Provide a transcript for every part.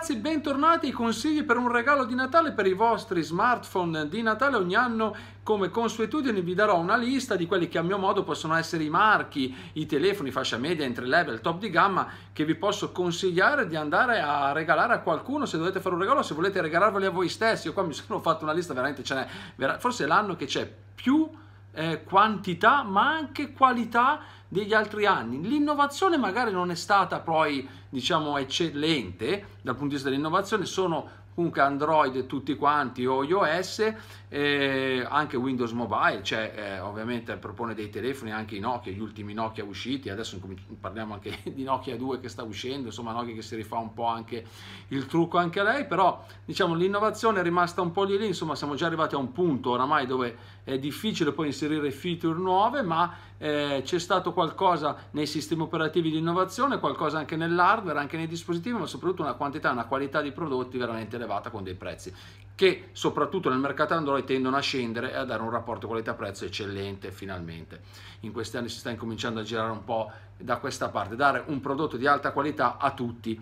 ragazzi, bentornati ai consigli per un regalo di Natale per i vostri smartphone di Natale. Ogni anno, come consuetudine, vi darò una lista di quelli che a mio modo possono essere i marchi, i telefoni, fascia media, entry level, top di gamma, che vi posso consigliare di andare a regalare a qualcuno se dovete fare un regalo, se volete regalarveli a voi stessi. Io qua mi sono fatto una lista, veramente ce n'è, forse è l'anno che c'è più eh, quantità ma anche qualità degli altri anni. L'innovazione magari non è stata poi diciamo eccellente dal punto di vista dell'innovazione, sono comunque Android tutti quanti o iOS, eh, anche Windows Mobile, cioè eh, ovviamente propone dei telefoni anche i Nokia, gli ultimi Nokia usciti, adesso parliamo anche di Nokia 2 che sta uscendo, insomma Nokia che si rifà un po' anche il trucco anche a lei, però diciamo l'innovazione è rimasta un po' lì lì, insomma siamo già arrivati a un punto oramai dove è difficile poi inserire feature nuove, ma eh, c'è stato qualcosa nei sistemi operativi di innovazione, qualcosa anche nell'hardware, anche nei dispositivi, ma soprattutto una quantità, una qualità di prodotti veramente elevata con dei prezzi che soprattutto nel mercato Android tendono a scendere e a dare un rapporto qualità-prezzo eccellente finalmente. In questi anni si sta incominciando a girare un po' da questa parte, dare un prodotto di alta qualità a tutti.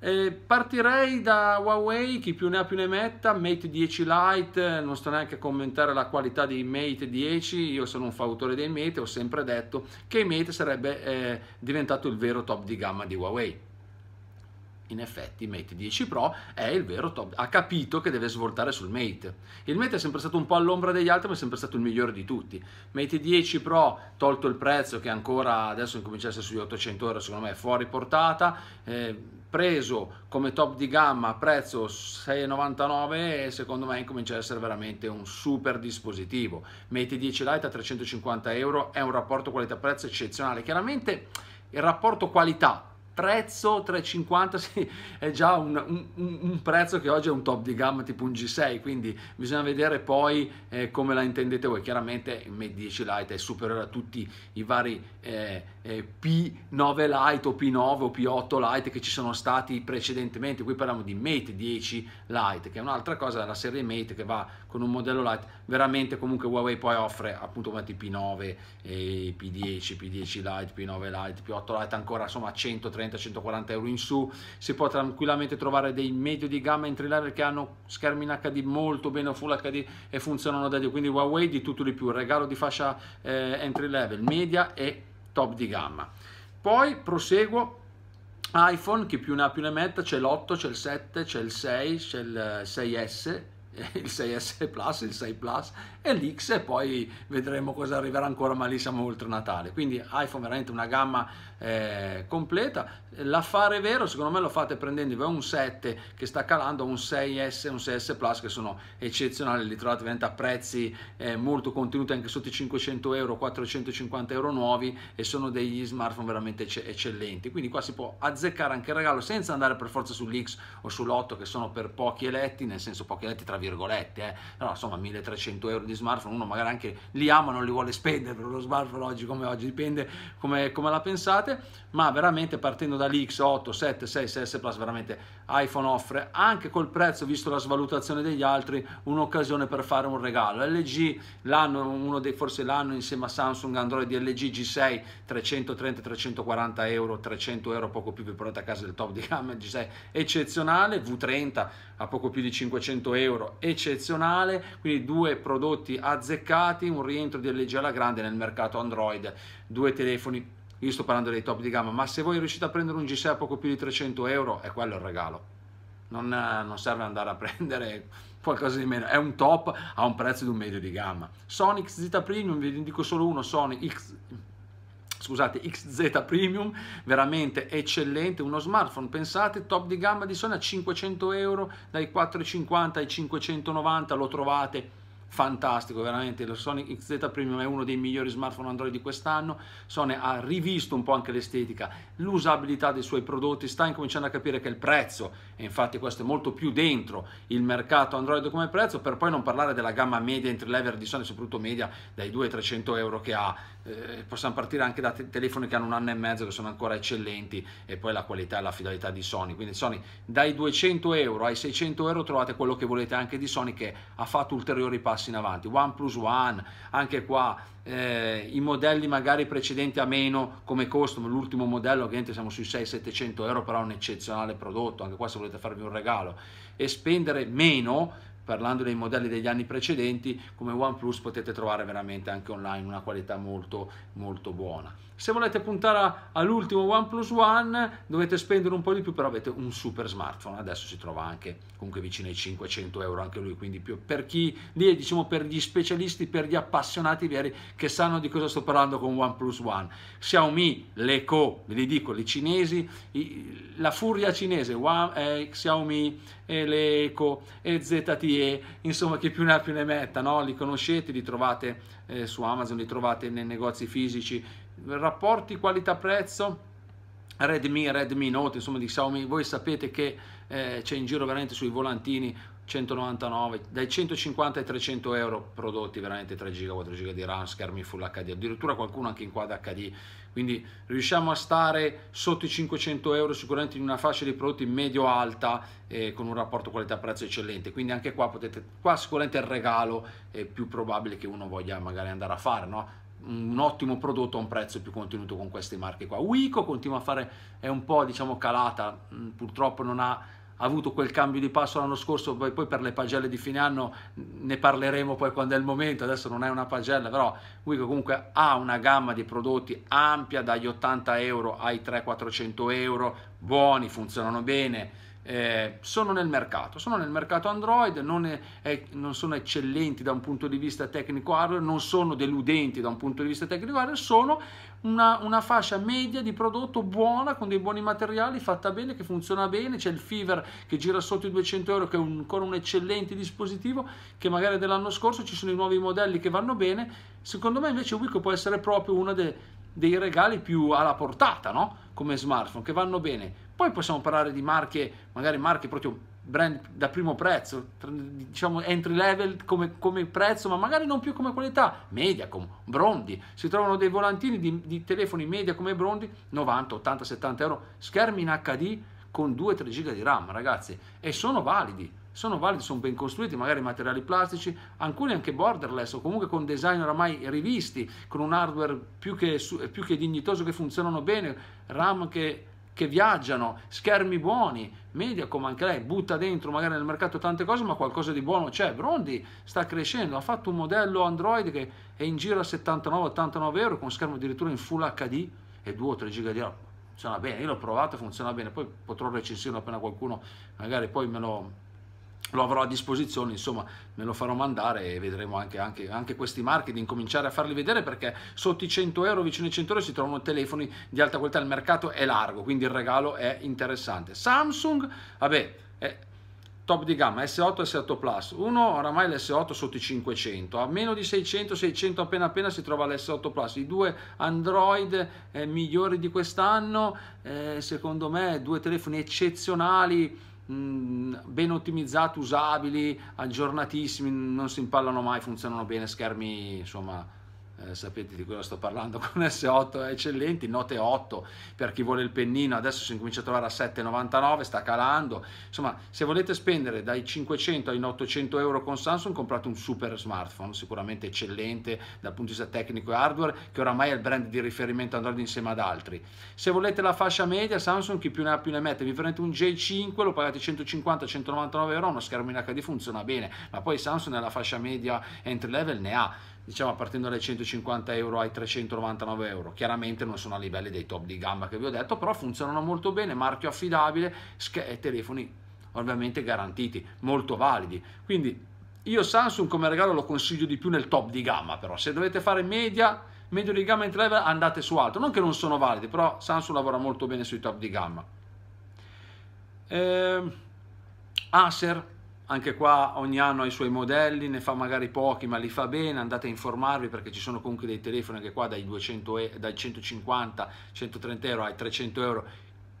Eh, partirei da Huawei, chi più ne ha più ne metta, Mate 10 Lite, non sto neanche a commentare la qualità dei Mate 10, io sono un fautore dei Mate, ho sempre detto che Mate sarebbe eh, diventato il vero top di gamma di Huawei in effetti Mate 10 Pro è il vero top, ha capito che deve svoltare sul Mate. Il Mate è sempre stato un po' all'ombra degli altri, ma è sempre stato il migliore di tutti. Mate 10 Pro, tolto il prezzo che ancora adesso incomincia a essere sugli 800 euro, secondo me è fuori portata, eh, preso come top di gamma a prezzo 6,99 e secondo me incomincia ad essere veramente un super dispositivo. Mate 10 Lite a 350 euro è un rapporto qualità-prezzo eccezionale. Chiaramente il rapporto qualità prezzo 3,50 sì, è già un, un, un, prezzo che oggi è un top di gamma tipo un G6 quindi bisogna vedere poi eh, come la intendete voi. Chiaramente il Mate 10 Lite è superiore a tutti i vari eh, eh, P9 Lite o P9 o P8 Lite che ci sono stati precedentemente. Qui parliamo di Mate 10 Lite che è un'altra cosa della serie Mate che va con un modello Lite veramente comunque Huawei poi offre appunto come P9 e P10 P10 Lite P9 Lite P8 Lite ancora insomma 130 130-140 euro in su, si può tranquillamente trovare dei medio di gamma entry level che hanno schermi in HD molto bene o Full HD e funzionano da Dio, quindi Huawei di tutto di più, regalo di fascia eh, entry level, media e top di gamma. Poi proseguo. iPhone, chi più ne ha più ne metta, c'è l'8, c'è il 7, c'è il 6, c'è il 6S, il 6S Plus, il 6 Plus e l'X e poi vedremo cosa arriverà ancora, ma lì siamo oltre Natale. Quindi iPhone veramente una gamma eh, completa. L'affare vero, secondo me lo fate prendendo un 7 che sta calando, un 6S, un 6S Plus che sono eccezionali, li trovate veramente a prezzi eh, molto contenuti anche sotto i 500 euro, 450 euro nuovi e sono degli smartphone veramente eccellenti. Quindi qua si può azzeccare anche il regalo senza andare per forza sull'X o sull'8 che sono per pochi eletti, nel senso pochi eletti tra virgolette, eh. però insomma 1300 euro di smartphone, uno magari anche li ama, non li vuole spendere per lo smartphone oggi come oggi, dipende come, come la pensate, ma veramente partendo dall'X8, 7, 6, 6S Plus, veramente iPhone offre anche col prezzo, visto la svalutazione degli altri, un'occasione per fare un regalo. LG, l'anno, uno dei, forse l'anno insieme a Samsung Android LG G6, 330-340 euro, 300 euro poco più, vi portate a casa del top di gamma G6, eccezionale, V30 a poco più di 500 euro, eccezionale, quindi due prodotti azzeccati, un rientro di LG alla grande nel mercato Android, due telefoni io sto parlando dei top di gamma, ma se voi riuscite a prendere un G6 a poco più di 300 euro, è quello il regalo. Non, non, serve andare a prendere qualcosa di meno, è un top a un prezzo di un medio di gamma. Sony XZ Premium, vi dico solo uno, Sony X, scusate, XZ Premium, veramente eccellente, uno smartphone, pensate, top di gamma di Sony a 500 euro, dai 450 ai 590 lo trovate fantastico, veramente. Lo Sony XZ Premium è uno dei migliori smartphone Android di quest'anno, Sony ha rivisto un po' anche l'estetica, l'usabilità dei suoi prodotti, sta incominciando a capire che il prezzo, e infatti questo è molto più dentro il mercato Android come prezzo, per poi non parlare della gamma media entry level di Sony, soprattutto media dai 200-300 euro che ha, eh, possiamo partire anche da te- telefoni che hanno un anno e mezzo che sono ancora eccellenti e poi la qualità e la fidalità di Sony, quindi Sony dai 200 euro ai 600 euro trovate quello che volete anche di Sony che ha fatto ulteriori passi passi in avanti. OnePlus One, anche qua eh, i modelli magari precedenti a meno come costo, l'ultimo modello ovviamente siamo sui 600-700 euro, però è un eccezionale prodotto, anche qua se volete farvi un regalo e spendere meno parlando dei modelli degli anni precedenti, come OnePlus potete trovare veramente anche online una qualità molto molto buona. Se volete puntare all'ultimo OnePlus One dovete spendere un po' di più, però avete un super smartphone, adesso si trova anche comunque vicino ai 500 euro anche lui, quindi più per chi lì diciamo per gli specialisti, per gli appassionati veri che sanno di cosa sto parlando con OnePlus One. Xiaomi, l'Eco, ve li dico, i cinesi, la furia cinese, One, eh, Xiaomi, e l'Eco e ZTE, insomma chi più ne ha più ne metta, no? li conoscete, li trovate eh, su Amazon, li trovate nei negozi fisici, rapporti qualità-prezzo, Redmi, Redmi Note, insomma di Xiaomi, voi sapete che eh, c'è in giro veramente sui volantini 199, dai 150 ai 300 euro prodotti veramente 3 GB, 4 GB di RAM, schermi Full HD, addirittura qualcuno anche in quad HD, quindi riusciamo a stare sotto i 500 euro sicuramente in una fascia di prodotti medio-alta eh, con un rapporto qualità-prezzo eccellente, quindi anche qua potete, qua sicuramente il regalo è più probabile che uno voglia magari andare a fare, no? Un ottimo prodotto a un prezzo più contenuto con queste marche qua. Wico continua a fare, è un po' diciamo calata, mm, purtroppo non ha avuto quel cambio di passo l'anno scorso, poi, poi, per le pagelle di fine anno ne parleremo poi quando è il momento, adesso non è una pagella, però Wico comunque ha una gamma di prodotti ampia dagli 80 euro ai 300-400 euro, buoni, funzionano bene, eh, sono nel mercato, sono nel mercato Android, non, è, è, non, sono eccellenti da un punto di vista tecnico hardware, non sono deludenti da un punto di vista tecnico hardware, sono una, una, fascia media di prodotto buona, con dei buoni materiali, fatta bene, che funziona bene, c'è il Fever che gira sotto i 200 euro, che è ancora un eccellente dispositivo, che magari dell'anno scorso ci sono i nuovi modelli che vanno bene, secondo me invece Wico può essere proprio uno de, dei regali più alla portata, no? come smartphone, che vanno bene poi possiamo parlare di marche, magari marche proprio brand da primo prezzo, diciamo entry level come, come, prezzo, ma magari non più come qualità. Mediacom, Brondi, si trovano dei volantini di, di telefoni media come Brondi, 90, 80, 70 euro, schermi in HD con 2-3 GB di RAM, ragazzi, e sono validi. Sono validi, sono ben costruiti, magari materiali plastici, alcuni anche borderless o comunque con design oramai rivisti, con un hardware più che, più che dignitoso che funzionano bene, RAM che che viaggiano, schermi buoni, Mediacom anche lei butta dentro magari nel mercato tante cose, ma qualcosa di buono c'è. Brondi sta crescendo, ha fatto un modello Android che è in giro a 79-89 euro con schermo addirittura in Full HD e 2 o 3 giga di RAM. Funziona bene, io l'ho provato, funziona bene, poi potrò recensirlo appena qualcuno magari poi me lo lo avrò a disposizione, insomma me lo farò mandare e vedremo anche, anche, anche, questi marchi di incominciare a farli vedere perché sotto i 100 euro, vicino ai 100 euro si trovano telefoni di alta qualità, il mercato è largo, quindi il regalo è interessante. Samsung, vabbè, è top di gamma, S8 e S8 Plus, uno oramai l'S8 sotto i 500, a meno di 600, 600 appena appena si trova l'S8 Plus, i due Android eh, migliori di quest'anno, eh, secondo me due telefoni eccezionali, ben ottimizzati, usabili, aggiornatissimi, non si impallano mai, funzionano bene, schermi insomma eh, sapete di cosa sto parlando con S8 eccellenti, note 8 per chi vuole il pennino, adesso si incomincia a trovare a 7,99, sta calando, insomma se volete spendere dai 500 ai 800 euro con Samsung comprate un super smartphone, sicuramente eccellente dal punto di vista tecnico e hardware, che oramai è il brand di riferimento Android insieme ad altri. Se volete la fascia media, Samsung chi più ne ha più ne mette, vi prendete un J5, lo pagate 150-199 euro, uno schermo in HD funziona bene, ma poi Samsung nella fascia media entry level ne ha diciamo partendo dai 150 euro ai 399 euro. Chiaramente non sono a livelli dei top di gamma che vi ho detto, però funzionano molto bene, marchio affidabile e telefoni ovviamente garantiti, molto validi. Quindi io Samsung come regalo lo consiglio di più nel top di gamma, però se dovete fare media, medio di gamma entry level andate su altro, non che non sono validi, però Samsung lavora molto bene sui top di gamma. Eh, Acer anche qua ogni anno ha i suoi modelli, ne fa magari pochi ma li fa bene, andate a informarvi perché ci sono comunque dei telefoni anche qua dai, 200, dai 150, 130 euro ai 300 euro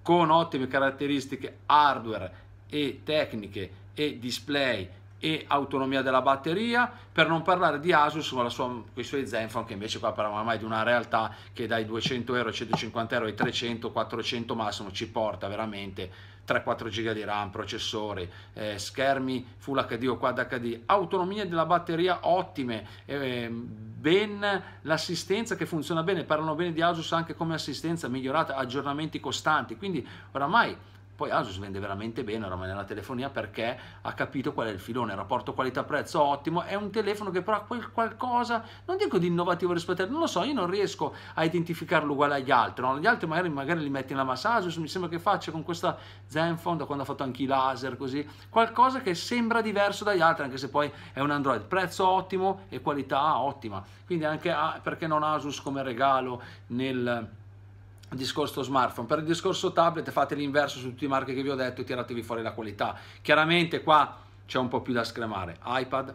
con ottime caratteristiche hardware e tecniche e display e autonomia della batteria, per non parlare di Asus con, sua, con i suoi Zenfone che invece qua parliamo ormai di una realtà che dai 200 euro, 150 euro ai 300, 400 massimo ci porta veramente 3-4 giga di RAM, processori, eh, schermi Full HD o Quad HD, autonomia della batteria ottime, eh, ben l'assistenza che funziona bene, parlano bene di Asus anche come assistenza migliorata, aggiornamenti costanti, quindi oramai poi Asus vende veramente bene oramai nella telefonia perché ha capito qual è il filone, il rapporto qualità-prezzo ottimo, è un telefono che però ha quel qualcosa, non dico di innovativo rispetto a non lo so, io non riesco a identificarlo uguale agli altri, no? gli altri magari, magari li metti nella massa Asus, mi sembra che faccia con questa Zenfone, da quando ha fatto anche i laser, così, qualcosa che sembra diverso dagli altri, anche se poi è un Android, prezzo ottimo e qualità ottima, quindi anche perché non Asus come regalo nel discorso smartphone, per il discorso tablet fate l'inverso su tutti i marchi che vi ho detto e tiratevi fuori la qualità. Chiaramente qua c'è un po' più da scremare. iPad,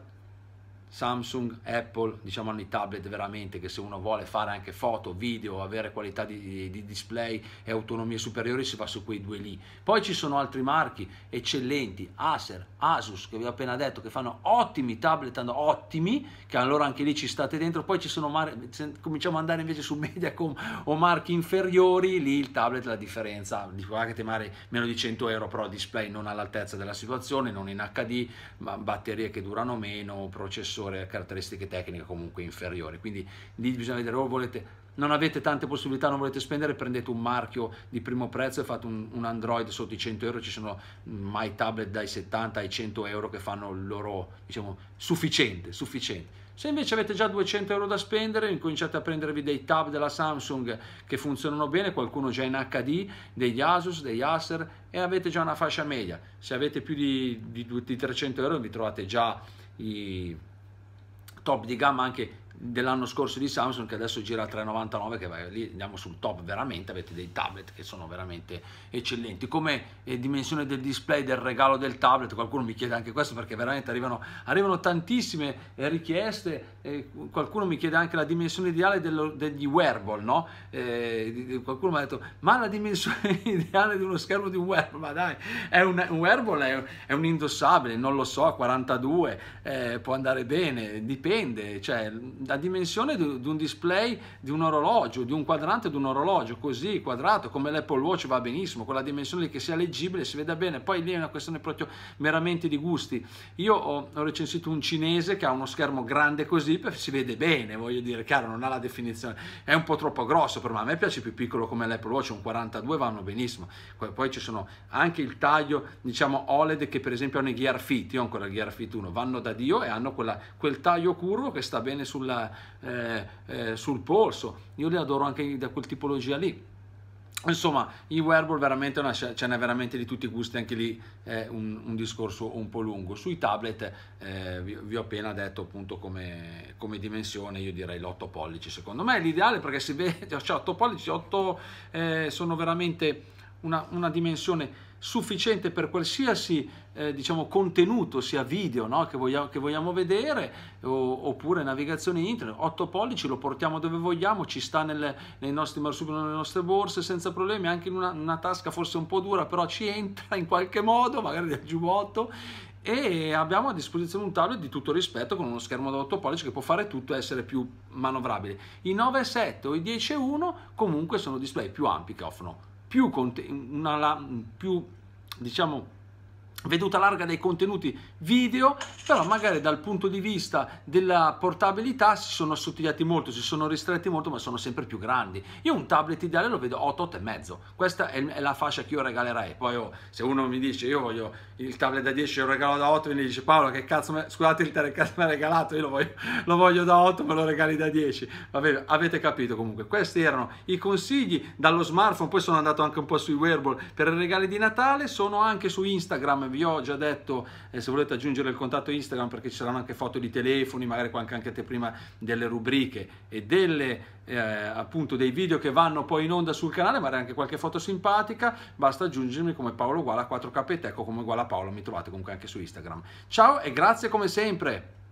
Samsung, Apple, diciamo hanno i tablet veramente che se uno vuole fare anche foto, video, avere qualità di, di, display e autonomie superiori si va su quei due lì. Poi ci sono altri marchi eccellenti, Acer, Asus che vi ho appena detto che fanno ottimi tablet, ottimi, che allora anche lì ci state dentro, poi ci sono marchi, cominciamo ad andare invece su Mediacom o marchi inferiori, lì il tablet la differenza, di che magari meno di 100 euro però display non all'altezza della situazione, non in HD, ma batterie che durano meno, processori sensore caratteristiche tecniche comunque inferiori. Quindi lì bisogna vedere o volete non avete tante possibilità, non volete spendere, prendete un marchio di primo prezzo e fate un, un Android sotto i 100 euro, ci sono mai tablet dai 70 ai 100 euro che fanno il loro, diciamo, sufficiente, sufficiente. Se invece avete già 200 euro da spendere, incominciate a prendervi dei tab della Samsung che funzionano bene, qualcuno già in HD, degli Asus, degli Acer e avete già una fascia media. Se avete più di, di, di 300 euro vi trovate già i top di gamma anche dell'anno scorso di Samsung che adesso gira a 3,99 che vai lì andiamo sul top veramente avete dei tablet che sono veramente eccellenti come eh, dimensione del display del regalo del tablet qualcuno mi chiede anche questo perché veramente arrivano, arrivano tantissime eh, richieste eh, qualcuno mi chiede anche la dimensione ideale dello, degli wearable no? Eh, qualcuno mi ha detto ma la dimensione ideale di uno schermo di un wearable ma dai è un, un wearable è, è, un indossabile non lo so a 42 eh, può andare bene dipende cioè la dimensione di, di, un display di un orologio, di un quadrante di un orologio, così quadrato come l'Apple Watch va benissimo, con la dimensione che sia leggibile, si veda bene, poi lì è una questione proprio meramente di gusti. Io ho, ho recensito un cinese che ha uno schermo grande così, si vede bene, voglio dire, chiaro, non ha la definizione, è un po' troppo grosso per me, a me piace più piccolo come l'Apple Watch, un 42 vanno benissimo, poi ci sono anche il taglio, diciamo OLED che per esempio hanno i Gear Fit, io ho ancora il Gear Fit 1, vanno da Dio e hanno quella, quel taglio curvo che sta bene sulla eh, eh, sul polso, io li adoro anche da quel tipologia lì. Insomma, i wearable veramente una, ce n'è veramente di tutti i gusti, anche lì è un, un discorso un po' lungo. Sui tablet eh, vi, vi, ho appena detto appunto come, come, dimensione, io direi l'8 pollici. Secondo me è l'ideale perché si vede, cioè 8 pollici, 8 eh, sono veramente una, una dimensione sufficiente per qualsiasi eh, diciamo, contenuto, sia video no? che, vogliamo, che, vogliamo, vedere, o, oppure navigazione internet. 8 pollici lo portiamo dove vogliamo, ci sta nelle, nei nostri marsupili, nelle nostre borse senza problemi, anche in una, una, tasca forse un po' dura, però ci entra in qualche modo, magari del giubbotto. E abbiamo a disposizione un tablet di tutto rispetto con uno schermo da 8 pollici che può fare tutto e essere più manovrabile. I 9.7 o i 10.1 comunque sono display più ampi che offrono più, una, più diciamo veduta larga dei contenuti video, però magari dal punto di vista della portabilità si sono assottigliati molto, si sono ristretti molto, ma sono sempre più grandi. Io un tablet ideale lo vedo 8, 8,5. Questa è la fascia che io regalerei. Poi oh, se uno mi dice io voglio il tablet da 10 e lo regalo da 8, mi dice Paolo che cazzo, me... scusate il telecast mi ha regalato, io lo voglio, lo voglio da 8, me lo regali da 10. Vabbè, avete capito comunque. Questi erano i consigli dallo smartphone, poi sono andato anche un po' sui wearable per i regali di Natale, sono anche su Instagram vi ho già detto eh, se volete aggiungere il contatto Instagram perché ci saranno anche foto di telefoni, magari anche, anche te prima delle rubriche e delle eh, appunto dei video che vanno poi in onda sul canale, magari anche qualche foto simpatica, basta aggiungermi come Paolo uguale a 4K e Tecco come uguale a Paolo, mi trovate comunque anche su Instagram. Ciao e grazie come sempre!